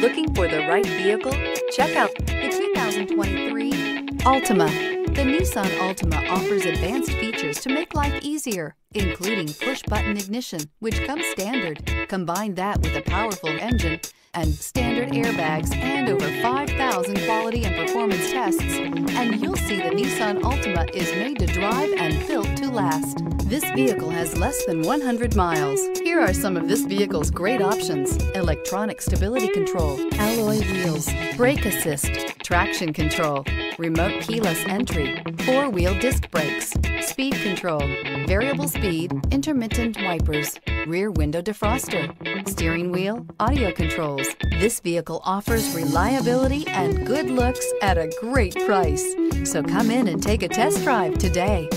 Looking for the right vehicle? Check out the 2023 Altima. The Nissan Altima offers advanced features to make life easier, including push-button ignition, which comes standard. Combine that with a powerful engine and standard airbags and over 5,000 quality and performance tests, and you'll see the Nissan Altima is made to drive and last. This vehicle has less than 100 miles. Here are some of this vehicle's great options. Electronic stability control, alloy wheels, brake assist, traction control, remote keyless entry, four-wheel disc brakes, speed control, variable speed, intermittent wipers, rear window defroster, steering wheel, audio controls. This vehicle offers reliability and good looks at a great price. So come in and take a test drive today.